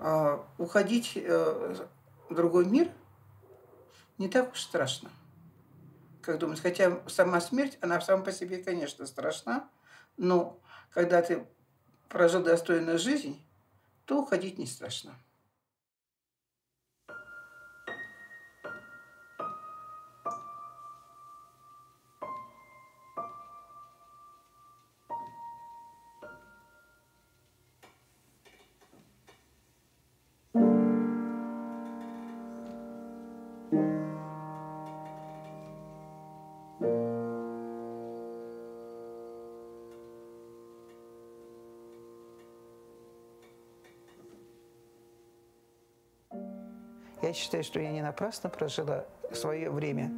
э, уходить э, в другой мир не так уж страшно, как думать. Хотя сама смерть, она сама по себе, конечно, страшна, но когда ты прожил достойную жизнь, то уходить не страшно. Я считаю, что я не напрасно прожила свое время.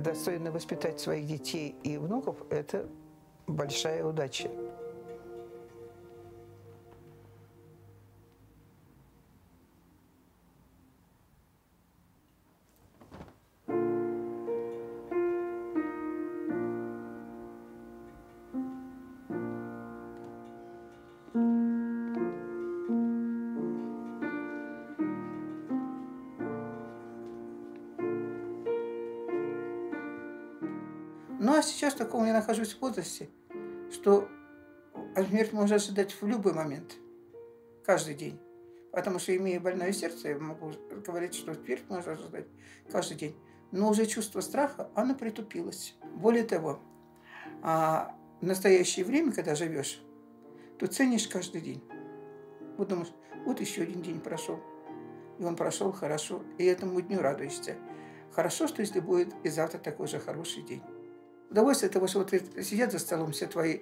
Достойно воспитать своих детей и внуков – это большая удача. А сейчас в таком я нахожусь в возрасте, что смерть можно ожидать в любой момент, каждый день. Потому что, имея больное сердце, я могу говорить, что смерть можно ожидать каждый день. Но уже чувство страха, оно притупилось. Более того, а в настоящее время, когда живешь, то ценишь каждый день. Вот думаешь, вот еще один день прошел, и он прошел хорошо, и этому дню радуешься. Хорошо, что если будет и завтра такой же хороший день. Удовольствие того, что вот сидят за столом все твои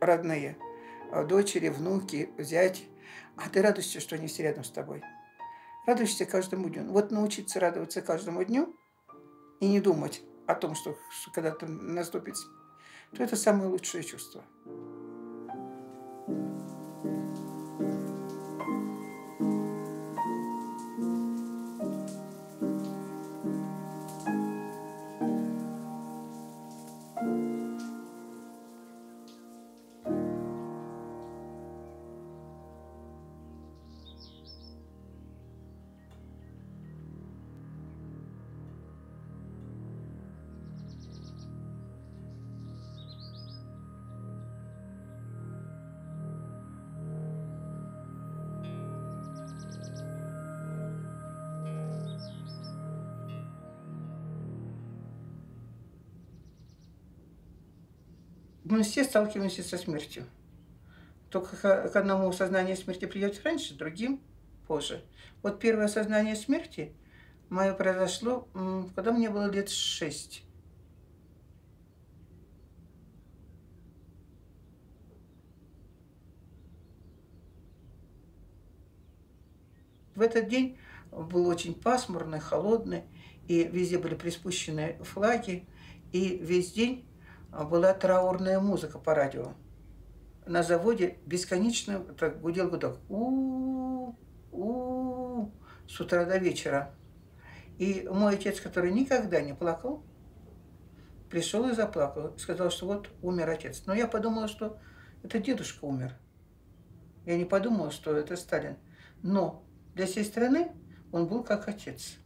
родные, а, дочери, внуки, зять, а ты радуешься, что они все рядом с тобой. Радуешься каждому дню. Вот научиться радоваться каждому дню и не думать о том, что когда-то наступит, то это самое лучшее чувство. Мы все сталкиваемся со смертью. Только к одному сознанию смерти придет раньше, другим позже. Вот первое сознание смерти мое произошло, когда мне было лет шесть. В этот день был очень пасмурный, холодный, и везде были приспущены флаги, и весь день была траурная музыка по радио. На заводе бесконечно так гудел гудок. у у с утра до вечера. И мой отец, который никогда не плакал, пришел и заплакал. Сказал, что вот умер отец. Но я подумала, что это дедушка умер. Я не подумала, что это Сталин. Но для всей страны он был как отец.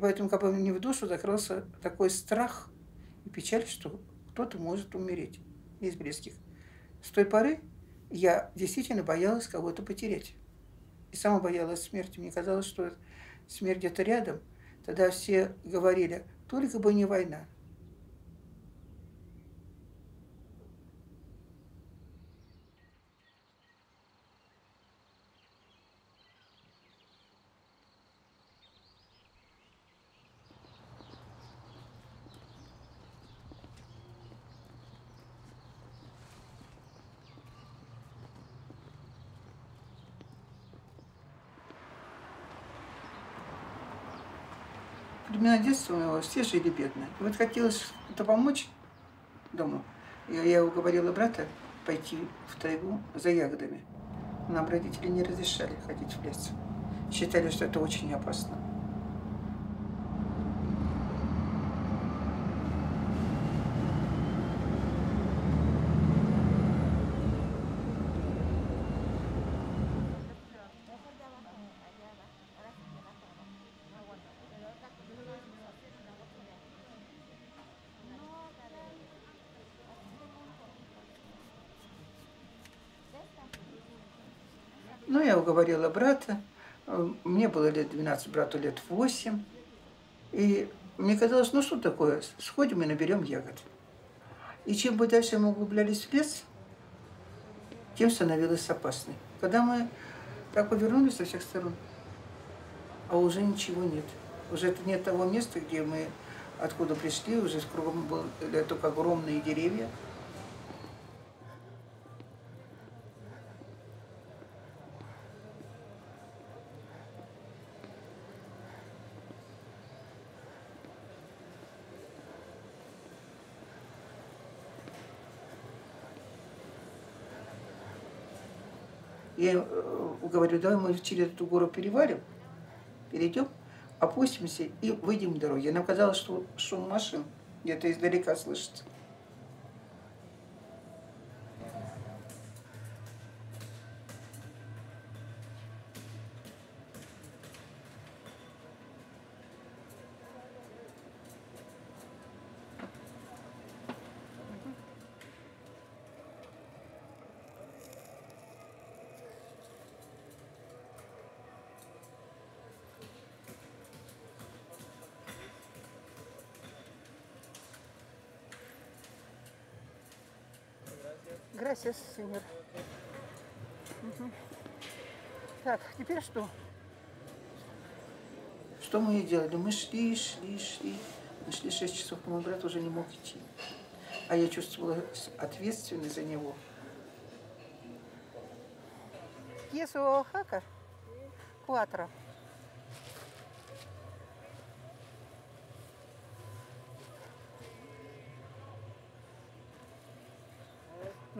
Поэтому как бы мне в душу закрылся такой страх и печаль, что кто-то может умереть из близких. С той поры я действительно боялась кого-то потерять. И сама боялась смерти. Мне казалось, что смерть где-то рядом. Тогда все говорили, только бы не война. Времена детства моего все жили бедно. И вот хотелось это помочь, думаю, Я, я уговорила брата пойти в тайгу за ягодами. Нам родители не разрешали ходить в лес. Считали, что это очень опасно. Ну, я уговорила брата. Мне было лет 12, брату лет 8. И мне казалось, ну что такое, сходим и наберем ягод. И чем мы дальше мы углублялись в лес, тем становилось опасней. Когда мы так повернулись со всех сторон, а уже ничего нет. Уже нет того места, где мы откуда пришли, уже кругом были только огромные деревья. Я э, говорю, давай мы через эту гору перевалим, перейдем, опустимся и выйдем в дороге. Нам казалось, что шум машин где-то издалека слышится. Gracias, señor. Угу. Так, теперь что? Что мы делали? Мы шли, шли, шли. Мы шли 6 часов, но мой брат уже не мог идти. А я чувствовала ответственность за него. Queso Oaxaca? Cuatro.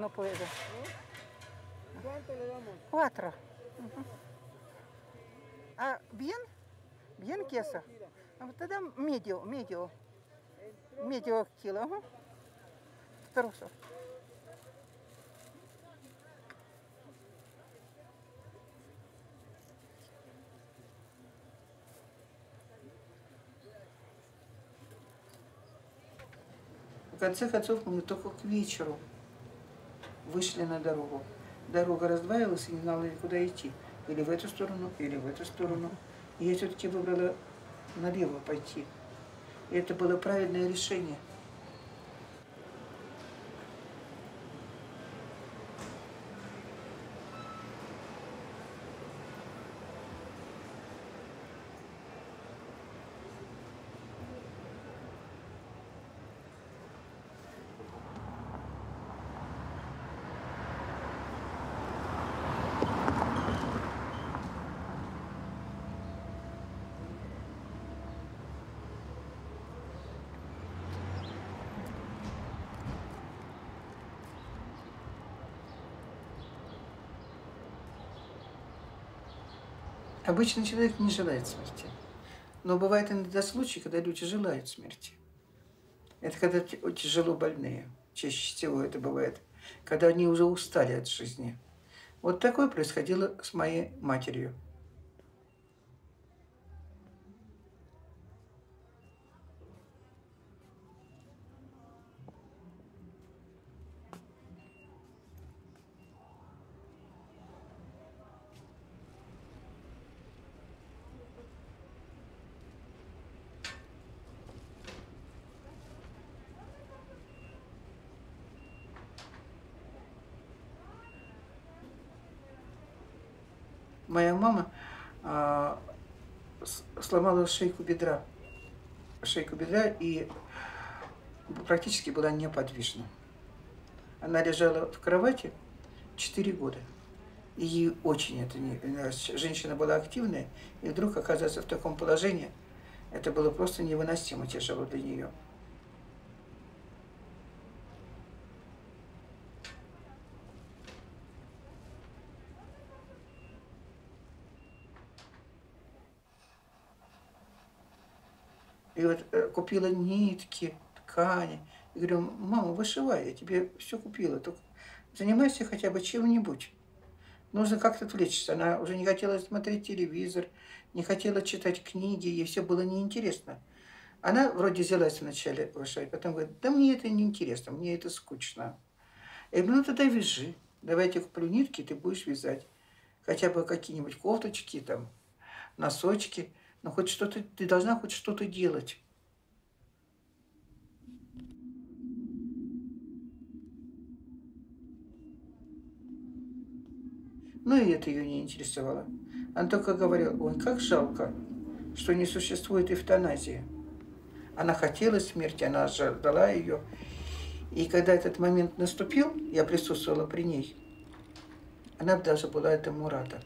No puedo. ¿Cuánto le damos? Cuatro. Ujú. Ah, ¿bien? ¿Bien queso? Тогда медио, медио. Медио кило. Трусов. В конце концов, мы только к вечеру вышли на дорогу. Дорога раздваивалась и не знала, куда идти. Или в эту сторону, или в эту сторону. И я все-таки выбрала налево пойти. И это было правильное решение. Обычно человек не желает смерти. Но бывает иногда случаи, когда люди желают смерти. Это когда тяжело больные. Чаще всего это бывает, когда они уже устали от жизни. Вот такое происходило с моей матерью. Моя мама а, сломала шейку бедра. Шейку бедра и практически была неподвижна. Она лежала в кровати 4 года. И ей очень это не... э, Женщина была активная, и вдруг оказаться в таком положении, это было просто невыносимо тяжело для нее. И вот э, купила нитки, ткани. И говорю, мама, вышивай, я тебе все купила, только занимайся хотя бы чем-нибудь. Нужно как-то отвлечься. Она уже не хотела смотреть телевизор, не хотела читать книги, ей все было неинтересно. Она вроде взялась вначале вышивать, потом говорит, да мне это неинтересно, мне это скучно. Я говорю, ну тогда вяжи, давай я куплю нитки, ты будешь вязать. Хотя бы какие-нибудь кофточки, там, носочки. Но хоть что-то, ты должна хоть что-то делать. Ну и это ее не интересовало. Она только говорила, ой, как жалко, что не существует эвтаназии. Она хотела смерти, она ждала ее. И когда этот момент наступил, я присутствовала при ней, она даже была этому рада.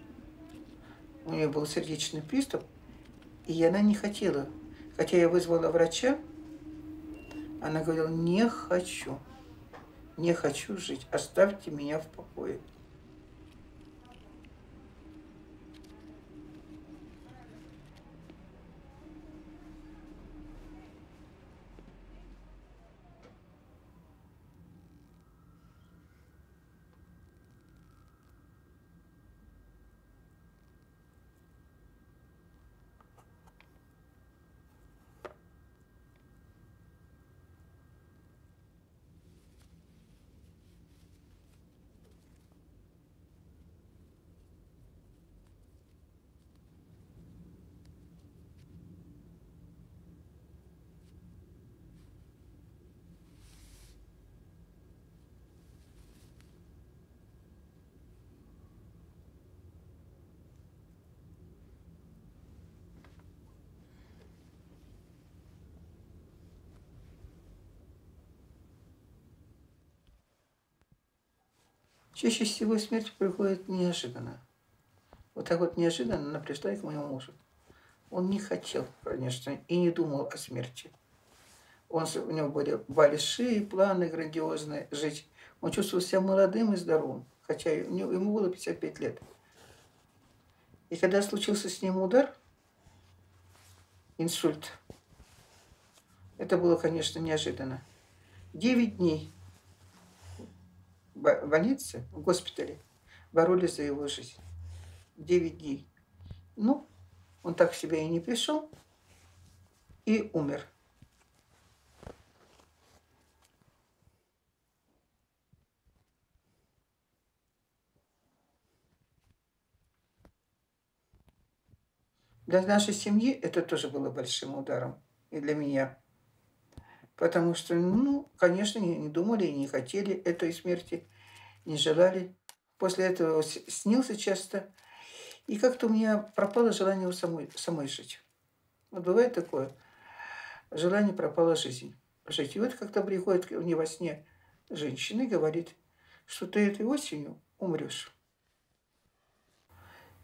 У нее был сердечный приступ, и она не хотела. Хотя я вызвала врача, она говорила, не хочу, не хочу жить, оставьте меня в покое. Чаще всего смерть приходит неожиданно. Вот так вот неожиданно она пришла к моему мужу. Он не хотел, конечно, и не думал о смерти. Он, у него были большие планы грандиозные жить. Он чувствовал себя молодым и здоровым, хотя ему было 55 лет. И когда случился с ним удар, инсульт, это было, конечно, неожиданно. Девять дней больнице, в госпитале, боролись за его жизнь. Девять дней. Ну, он так себя и не пришел и умер. Для нашей семьи это тоже было большим ударом. И для меня. Потому что, ну, конечно, не, не думали и не хотели этой смерти, не желали. После этого снился часто. И как-то у меня пропало желание у самой, самой жить. Вот бывает такое. Желание пропало жизнь. Жить. И вот как-то приходит мне во сне женщина и говорит, что ты этой осенью умрешь.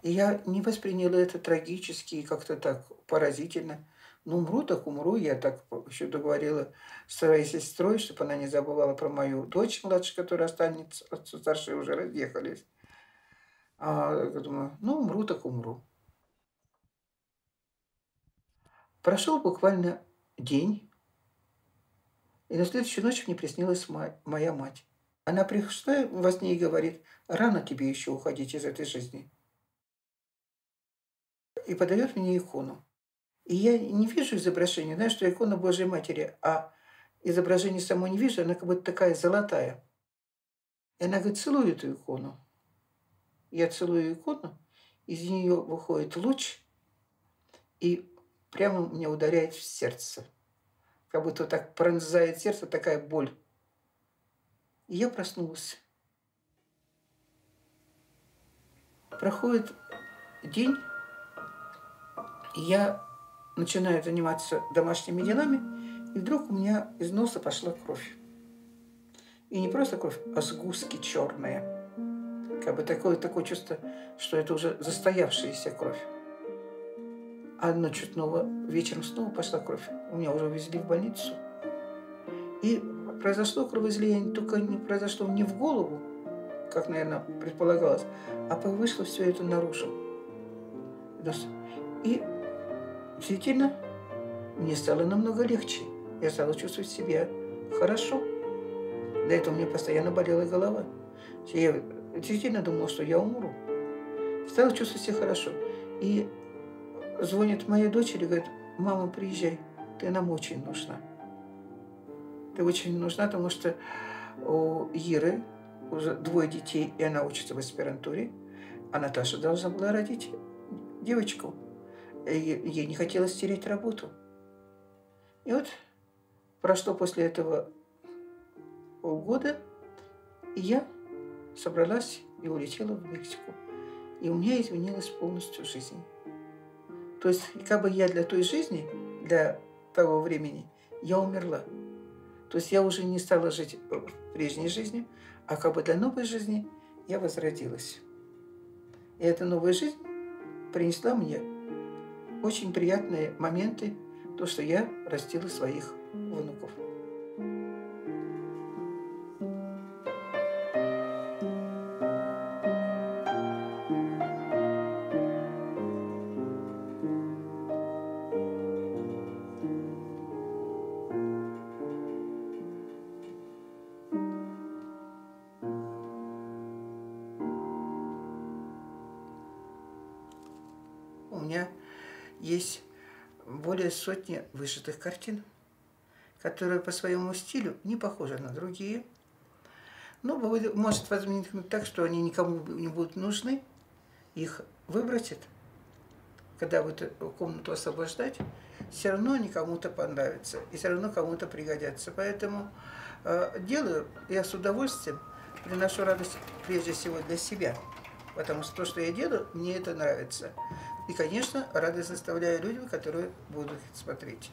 И я не восприняла это трагически и как-то так поразительно. Ну, умру, так умру. Я так еще договорила с своей сестрой, чтобы она не забывала про мою дочь младшую, которая останется, старшие уже разъехались. А я думаю, ну, умру, так умру. Прошел буквально день, и на следующую ночь мне приснилась моя мать. Она пришла во сне и говорит, рано тебе еще уходить из этой жизни. И подает мне икону. И я не вижу изображения, знаешь, что икона Божьей Матери, а изображение само не вижу, она как будто такая золотая. И она говорит, целую эту икону. Я целую икону, из нее выходит луч, и прямо мне ударяет в сердце. Как будто так пронзает сердце такая боль. И я проснулась. Проходит день, и я начинаю заниматься домашними делами, и вдруг у меня из носа пошла кровь. И не просто кровь, а сгустки черные. Как бы такое, такое чувство, что это уже застоявшаяся кровь. А ночью снова, вечером снова пошла кровь. У меня уже увезли в больницу. И произошло кровоизлияние, только не произошло не в голову, как, наверное, предполагалось, а вышло все это наружу. И Действительно, мне стало намного легче. Я стала чувствовать себя хорошо. До этого мне постоянно болела голова. Я действительно думала, что я умру. Стала чувствовать себя хорошо. И звонит моя дочь и говорит, мама, приезжай, ты нам очень нужна. Ты очень нужна, потому что у Иры уже двое детей, и она учится в аспирантуре, а Наташа должна была родить девочку. Ей не хотелось терять работу. И вот прошло после этого полгода, и я собралась и улетела в Мексику. И у меня изменилась полностью жизнь. То есть, как бы я для той жизни, для того времени, я умерла. То есть я уже не стала жить прежней жизнью, а как бы для новой жизни я возродилась. И эта новая жизнь принесла мне очень приятные моменты, то, что я растила своих внуков. Более сотни вышитых картин, которые по своему стилю не похожи на другие. Но может возникнуть так, что они никому не будут нужны, их выбросят, когда вы комнату освобождать, все равно они кому-то понравятся, и все равно кому-то пригодятся. Поэтому э, делаю я с удовольствием, приношу радость прежде всего для себя, потому что то, что я делаю, мне это нравится. И, конечно, радость заставляю людям, которые будут смотреть.